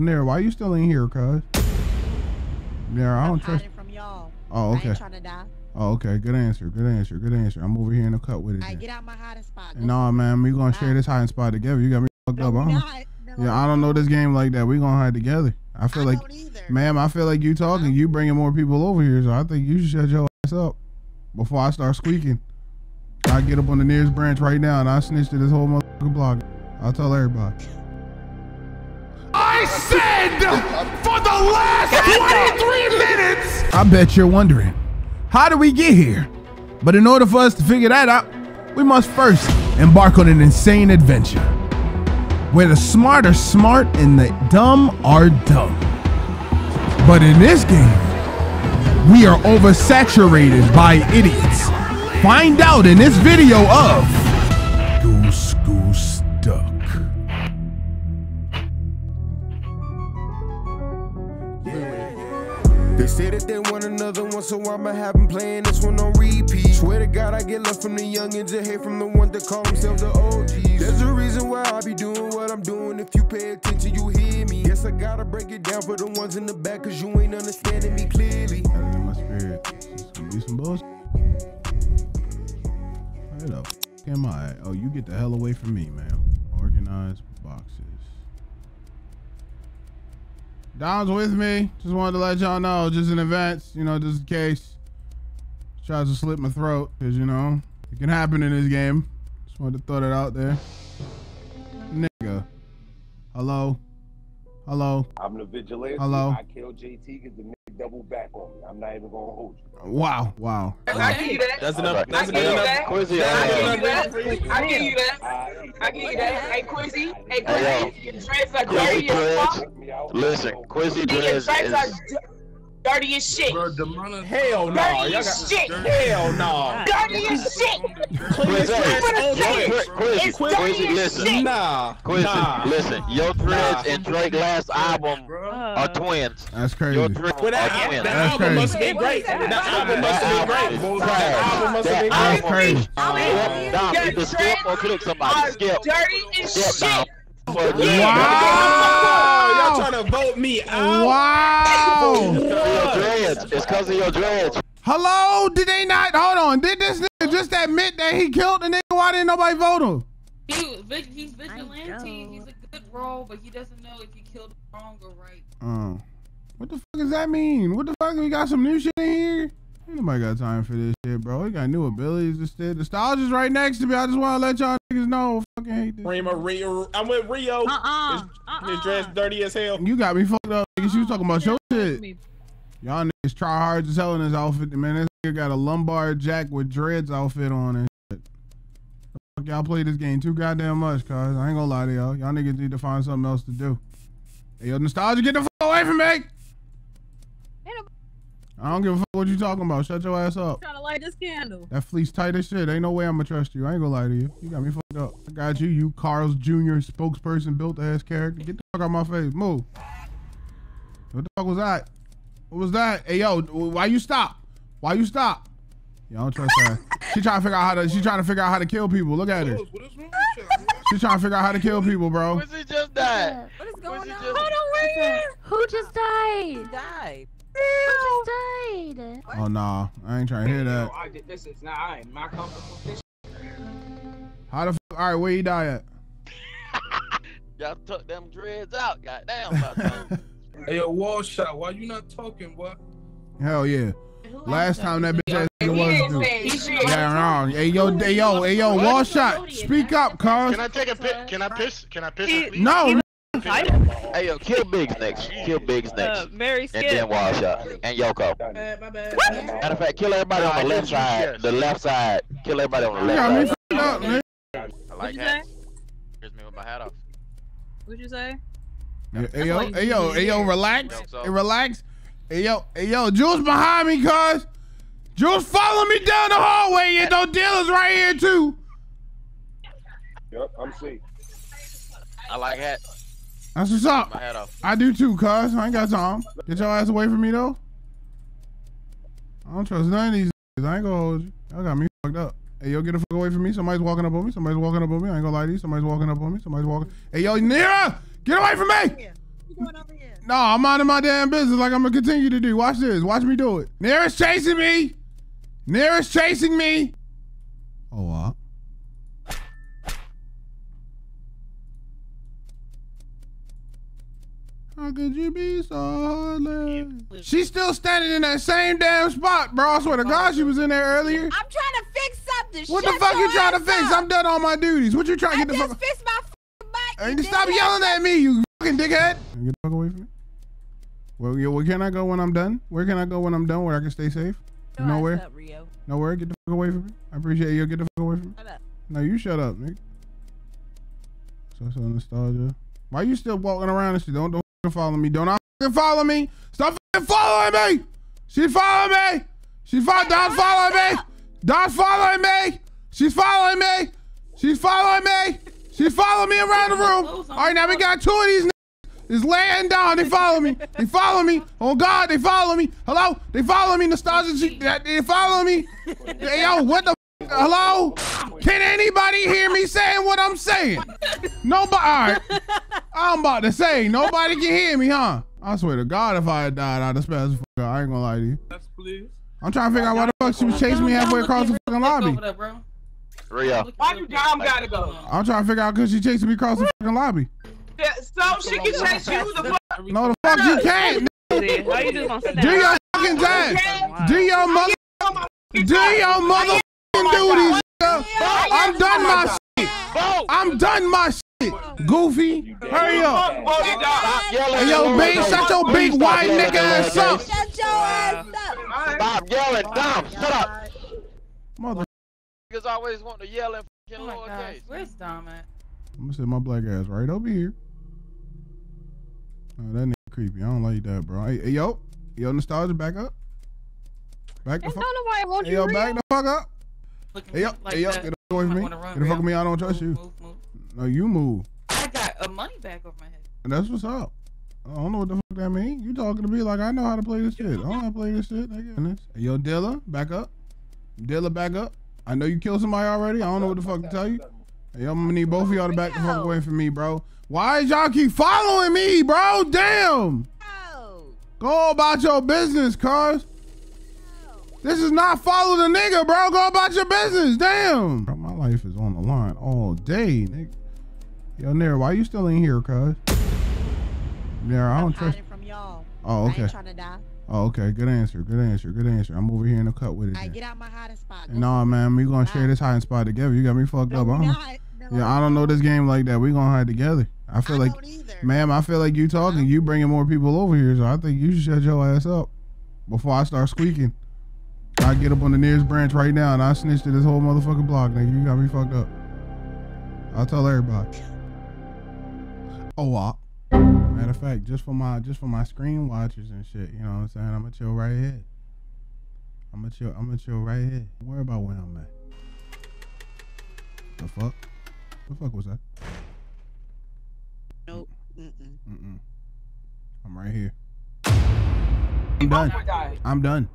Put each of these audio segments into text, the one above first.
Nira, why you still in here, cuz? Nira, I don't trust. from y'all. Oh, okay. I ain't trying to die. Oh, okay. Good answer. Good answer. Good answer. I'm over here in the cut with it. I then. get out my hiding spot. No, man, we gonna share this hiding spot together. You got me fucked No, up. I don't. No, yeah, I don't know this game like that. We gonna hide together. I feel I like, ma'am, I feel like you talking. You bringing more people over here, so I think you should shut your ass up before I start squeaking. I get up on the nearest branch right now and I snitch to this whole motherfucking block. I'll tell everybody. I said for the last 23 minutes. I bet you're wondering, how did we get here? But in order for us to figure that out, we must first embark on an insane adventure where the smart are smart and the dumb are dumb. But in this game, we are oversaturated by idiots. Find out in this video of They say that they want another one, so I'ma have them playing this one on repeat. Swear to God, I get love from the youngins and hate from the ones that call themselves the OGs. There's a reason why I be doing what I'm doing. If you pay attention, you hear me. Yes, I gotta break it down for the ones in the back, cause you ain't understanding me clearly. In my spirit. It's gonna be some bullshit. Where the f- am I? Oh, you get the hell away from me, man. Organized boxes. Dom's with me. Just wanted to let y'all know, just in advance, you know, just in case. Tries to slit my throat, because, you know, it can happen in this game. Just wanted to throw that out there. Nigga. Hello? Hello? I'm the vigilante. Hello? I killed JT because the double back on me. I'm not even gonna hold you. Wow. Wow. I give you that. That's I enough. give That's you enough. that. Quizzy, I give you that. I give you that. I, I give you that. Hey, Quizzy. Hey, Hey, Quizzy. Your dreads are Quizzy dirty as dreads. fuck. me out. Listen, Quizzy Your Dreads dreads are is. D- dirty as shit. Bro, the amount of Hell no. Dirty Y'all as shit. Hell no. Dirty as shit. Quizzy, say yo, it. Quizzy, It's Quizzy, dirty as listen. shit. Nah. Quizzy, listen. Your dreads and Drake last album bro. are twins. That's Your crazy. dreads Well, are that, twins. that That's album crazy. must have been great. That album must have been great. That That album must have been That's great. crazy. Skip, Dom, Your either skip or click somebody. are Skip. dirty as shit. For Y'all Wow. trying to vote me out? Wow. your dreads. It's because of your dreads. Hello? Did they not? Hold on. Did this nigga just admit that he killed the nigga? Why didn't nobody vote him? He, he's vigilante. He's a good role, but he doesn't know if he killed wrong or right. Oh. What the fuck does that mean? What the fuck? We got some new shit in here? Ain't nobody got time for this shit, bro. We got new abilities and shit. Nostalgia's right next to me. I just want to let y'all niggas know. Fucking hate this. Rima, Rio, I'm with Rio. Uh-uh. His, his dress uh-uh. dirty as hell. You got me fucked up, niggas. You was talking about your shit. Y'all niggas try hard as hell in this outfit. Man, this nigga got a lumber jack with dreads outfit on and shit. Fuck y'all play this game too goddamn much, cuz. I ain't gonna lie to y'all. Y'all niggas need to find something else to do. Hey, yo, Nostalgia, get the fuck away from me! I don't give a fuck what you talking about. Shut your ass up. Trying to light this candle. That fleece tight as shit. Ain't no way I'ma trust you. I ain't gonna lie to you. You got me fucked up. I got you, you Carl's Jr. spokesperson built ass character. Get the fuck out my face. Move. What the fuck was that? What was that? Hey yo, why you stop? Why you stop? Yeah, I don't trust her. She trying to figure out how to she trying to figure out how to kill people. Look at her. What is wrong with y'all? She trying to figure out how to kill people, bro. Quizzy just died. What is going on? just- Hold on, wait. Who just died? Died. Who just died? Oh nah, I ain't trying to hear that. I did this is not I am not comfortable with. How the fuck? All right, where you die at? Y'all took them dreads out. Goddamn. about. Hey, yo, wall shot. Why you not talking, boy? Hell yeah. Last time that bitch ass nigga was is due. saying. Yeah, no. Hey yo, hey yo, hey yo, wall shot. Speak up, cuz. Can I take a piss? Can I piss? Can I piss? No, Hey yo, kill Biggs next. Kill Biggs next. Uh, Mary And then Wall Shot. And Yoko. Done. My bad. Matter of fact, kill everybody on the left side. The left side. Kill everybody on the you got me left side. up, man. I What'd like you hats. say? Here's me with my hat off. What'd you say? Hey yo, hey yo, hey yo, relax, hey relax. Hey yo, hey yo, Jules behind me, cuz. Jules follow me down the hallway. And those dealers right here too. Yep, I'm safe. I like hats. That's what's My up. off. I do too, cuz. I ain't got time. Get your ass away from me though. I don't trust none of these. I ain't gonna hold you. Y'all got me fucked up. Hey yo, get the fuck away from me. Somebody's walking up on me. Somebody's walking up on me. I ain't gonna lie to you. Somebody's walking up on me. Somebody's walking. Hey yo, Nira, get away from me. You going over No, I'm minding my damn business like I'm gonna continue to do. Watch this. Watch me do it. Nearest chasing me. Nearest chasing me. Oh, wow. How could you be so heartless? She's still standing in that same damn spot, bro. I swear to God, she was in there earlier. I'm trying to fix something. What Shut the fuck you trying to fix? up. I'm done all my duties. What you trying to get the just fuck? fixed my f***ing back. Hey, stop yelling at me, you fucking dickhead. Get the fuck away from me. Well, where can I go when I'm done? Where can I go when I'm done where I can stay safe? Nowhere. up, Rio. Nowhere. Get the fuck away from me. I appreciate you. Get the fuck away from me. Shut up. No, you shut up, nigga. So so nostalgia. Why are you still walking around and shit? Don't don't follow me. Don't fucking follow me. Stop fucking following me. She following me. She follow. Don't follow me. Don't following me. She's following me. She's following me. She's following me around the room. All right, now we got two of these. Is laying down. They follow me. They follow me. Oh God, they follow me. Hello, they follow me. Nostalgia. They follow me. Hey, yo, what the? Hello? Can anybody hear me saying what I'm saying? Nobody. All right. I'm about to say nobody can hear me, huh? I swear to God, if I had died, I'd have spazzed the fuck. I ain't gonna lie to you. Yes, please. I'm trying to figure out why the fuck she was chasing me halfway across the fucking lobby. Rio. Why you Dom gotta go? I'm trying to figure out because she chasing me across the fucking lobby. Yeah, so she can chase you the fuck. No, the fuck you can't. Why you just gonna sit Do your fucking time. Do your mother. Do your motherfucking duties. Nigga. I'm done my shit. I'm done my shit. Goofy, hurry up. Hey, yo, big, shut your big white nigga ass up. Shut your ass up. Stop yelling, Dom. Shut up. Mother. Niggas always want to yell in fucking Oh my gosh, lowercase. where's Dom at? I'm gonna sit my black ass right over here. Oh, that nigga creepy. I don't like that, bro. Hey, hey, yo, yo, nostalgia, back up. Back the fuck. don't nobody want Hey, yo, real. back the fuck up. Looking Hey, yo, like hey, yo, that. get the fuck away from me. wanna run, Get the fuck Rio. with me. I don't trust you. Move, move. No, you move. I got a money bag over my head. And that's what's up. I don't know what the fuck that mean. You talking to me like I know how to play this shit. I don't know how to play this shit, nigga. Hey, yo, Dilla, back up. Dilla, back up. I know you killed somebody already. I don't know what the fuck to tell you. Hey, yo, I'm gonna need both of y'all to back the fuck away from me, bro. Why is y'all keep following me, bro? Damn. Go about your business, cuz. This is not follow the nigga, bro. Go about your business. Damn. Bro, my life is on the line all day, nigga. Yo, Nair, why you still in here, cuz? Nair, I don't trust. From y'all. Oh, I okay. ain't trying to die. Oh, okay. Good answer. Good answer. Good answer. I'm over here in the cut with it. I get out my hiding spot. No, man, we gonna share this hiding spot together. You got me fucked up. I don't, not. yeah, I don't know this game like that. We gonna hide together. I feel like, ma'am, I feel like you talking. You bringing more people over here, so I think you should shut your ass up before I start squeaking. I get up on the nearest branch right now and I snitch to this whole motherfucking block, nigga. You got me fucked up. I'll tell everybody. Oh, wow. Matter of fact, just for my just for my screen watchers and shit, you know what I'm saying? I'm gonna chill right here. I'm gonna chill. I'm gonna chill right here. Don't worry about where I'm at. The fuck? The fuck was that? Nope. Mm-mm. Mm-mm. I'm right here. I'm oh done. I'm done.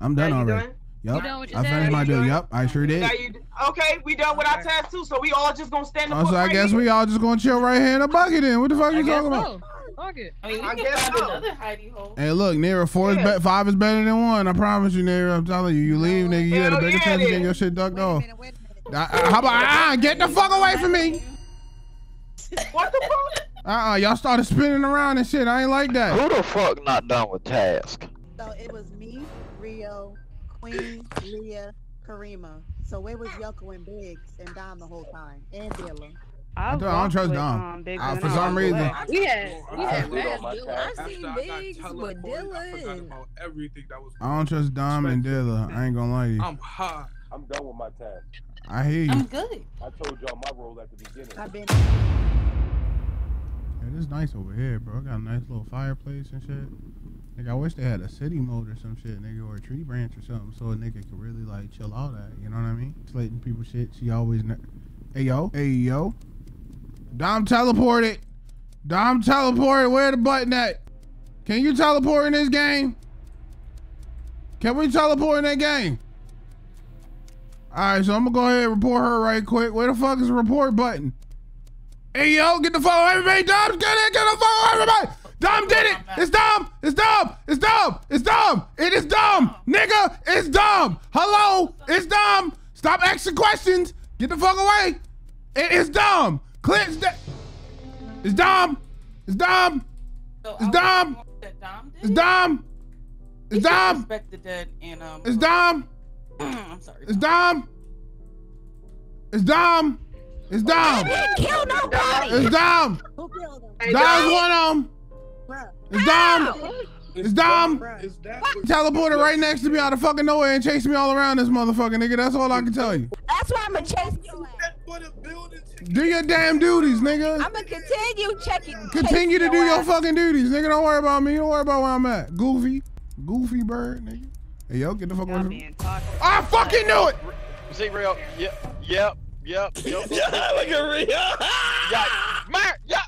I'm done Now you already. done? Yup. With your I finished my You deal. done? Yup. I sure did. Now you, okay, we done with our task too, so we all just gonna stand up. Oh, so I guess we all just gonna chill right here in the bucket then. What the fuck I you talking so. about? Fuck it. I mean, we I can guess find so. another hidey hole. Hey, look, Nera, four is be- five is better than one. I promise you, Nera. I'm telling you, you leave, nigga, you had a Hell bigger yeah, chance it of getting your shit ducked off. I- I- how about ah, get the fuck away from me? What the fuck? Uh, uh y'all started spinning around and shit. I ain't like that. Who the fuck not done with task? So it was me, Rio, Queen, Leah, Karima. So it was Yoko and Biggs and Dom the whole time, and Dilla. I don't, I don't trust Dom. Uh, for some reason. We had we I had did fast all my Dilla. I seen After I Biggs, but Dilla and everything that was. I don't trust Dom and Dilla. I ain't gonna lie to you. I'm hot. I'm done with my task. I hear you. I'm good. I told y'all my role at the beginning. I've been. Yeah, this nice over here, bro. Got a nice little fireplace and shit. Nigga, I wish they had a city mode or some shit, nigga, or a tree branch or something, so a nigga could really like chill out at. You know what I mean? Slating people shit. She always. Hey yo, hey yo. Dom teleported. Dom teleported. Where the button at? Can you teleport in this game? Can we teleport in that game? All right, so I'm gonna go ahead and report her right quick. Where the fuck is the report button? Hey yo, get the fuck away from me, Dom! Get it, get the fuck away from! Dom did it. It's Dom. It's Dom. It's Dom. It's Dom. It is Dom. Nigga, it's Dom. Hello, it's Dom. Stop asking questions. Get the fuck away. It is Dom. Clinch that. It's Dom. It's Dom. It's Dom. It's Dom. It's Dom. Respect the dead and um. It's Dom. I'm sorry. It's Dom. It's Dom. It's Dom. Kill nobody. It's Dom. Who killed him? Dom's one of them. Bruh. It's Dom. It's Dom. Is Teleported right next to me out of fucking nowhere and chased me all around this motherfucker, nigga. That's all I can tell you. That's why I'm gonna chase your ass. what a building? Do your damn duties, nigga. I'm gonna continue checking. Continue to chasing do your fucking duties, nigga. Don't worry about me. Don't worry about where I'm at. Goofy. Goofy bird, nigga. Hey, yo, get the fuck away from me. I fucking knew it. See, real. Yep. Yep. Yep. Yep. Yeah, look at Rio. Yeah. Mar- yeah.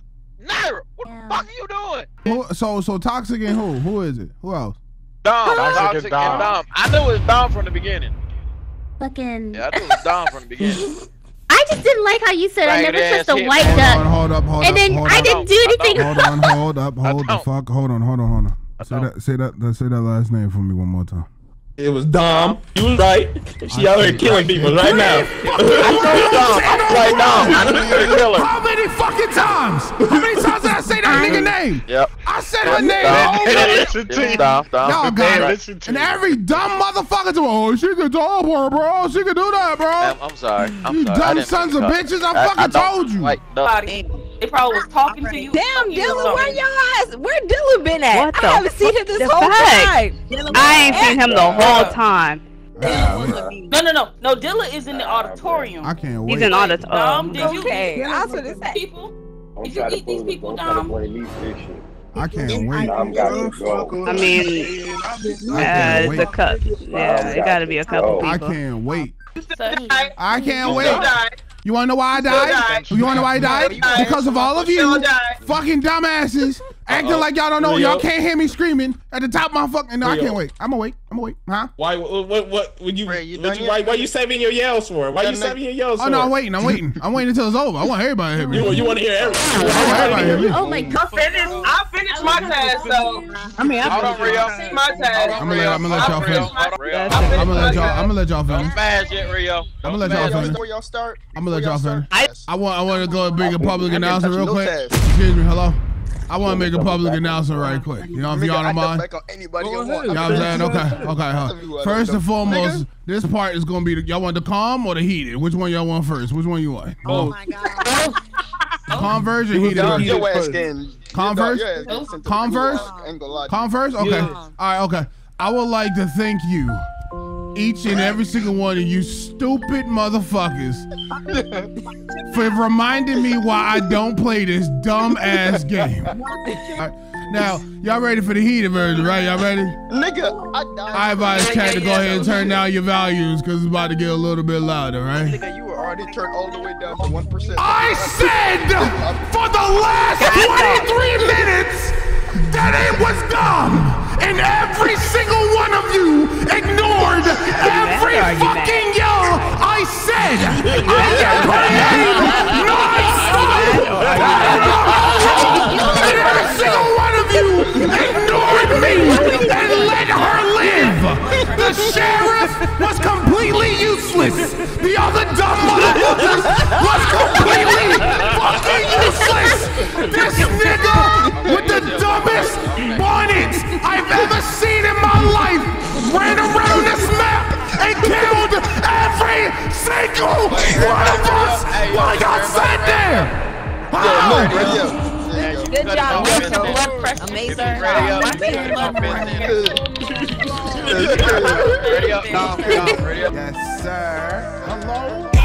Naira. What the fuck are you doing? Who, so, so toxic and who? Who is it? Who else? Dom. Toxic Toxic, and and Dom. Dom. I knew it was Dom from the beginning. Fucking. Yeah, I knew it was Dom from the beginning. I just didn't like how you said I never ass touched a hit, white man. Hold on, duck. hold up, hold And up, then hold I up. didn't do anything. Hold on, hold up, hold the don't. fuck. Hold on, hold on, hold on. Say don't. that, say that, say that last name for me one more time. It was Dom. You was right. She out here killing people right now. Right now. I knew you were the killer. How many fucking times? How many times did I say that nigga um, name? Yep. I said her name Dom. over. Listen It to was you. Dom. Dom. Y'all got it. And every dumb motherfucker to oh she can her, bro. She can do that, bro. I'm sorry. I'm You sorry. Dumb sons of bitches! I I fucking told you. Like, no. Somebody, they probably was talking to you. Damn, You Dylan, where something. your ass? Where Dylan been at? What I haven't seen him this the whole fact? time. I ain't seen him the whole time. No, no, no, no. Dilla is in the auditorium. I can't wait. He's in all the. Dom, Um, did you Okay, eat I was gonna say. people? Did you eat these people, Don't try to Dom? blame me for this shit. I can't wait. Dom got to go. I mean, I uh, it's a wait. cup. Yeah, it gotta be a couple Oh. I people. can't wait. I can't wait. You wanna know why I died? You wanna know why I died? Because of all of You you still died. fucking dumbasses acting like y'all don't know. Leo. Y'all can't hear me screaming at the top of my fucking. No, I can't wait. I'm gonna wait. I'm gonna wait. Huh? Why? What? What? What? Would you? Ray, you what you why, why you saving your yells for? Why you saving your yells Oh for? no, I'm waiting. I'm waiting. I'm waiting until it's over. I want everybody to hear me. You, you want to hear everything? Everybody to hear me. Oh my god. I finished. I finished my task, so I mean, Hold on, Rio. this is my task. I'm gonna let, I'm gonna let y'all finish. finished my- Rio. I I'm gonna let y'all. task. I'm gonna let y'all Don't finish. smash it, Rio. I'm gonna let y'all finish. Before y'all start, I'm gonna let y'all finish. I want I want to go and make a public I announcement real quick. Excuse me, hello. I want to make a public announcement right quick. You know, if y'all don't mind. anybody Go you want. You know what I'm saying? Okay, okay. Huh. First and foremost, this part is gonna be the, y'all want the calm or the heated? Which one y'all want first? Which one you want? Oh my god. Oh. Calm version, heated Dom, version. Your ass first. getting. Converse? your ass getting sent to Converse? the- I ain't gonna lie. to Calm first? Okay. All right, okay. I would like to thank you, each and every single one of you stupid motherfuckers, for reminding me why I don't play this dumb ass game. All right, Now, y'all ready for the heated version, right? Y'all ready? you. Nigga, I died. I advise Yeah, Cat to yeah, go yeah. ahead and turn down your values because it's about to get a little bit louder, right? Nigga, you were already turned all the way down to 1%. I said for the last 23 minutes that it was dumb. And every single one of you ignored every fucking yell I said. I am playing non-stop. And every single one of you ignored me and let her live. The sheriff was completely useless. Single one of us while I got sat there. How? Right you go. Good job, Cut it blood pressure. Amazing. Ready up. Ready up. Ready up. Dom, Dom, ready up. Yes, sir. Hello.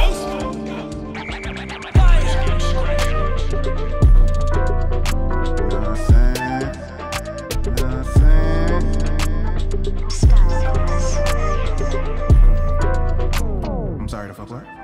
Cobbler.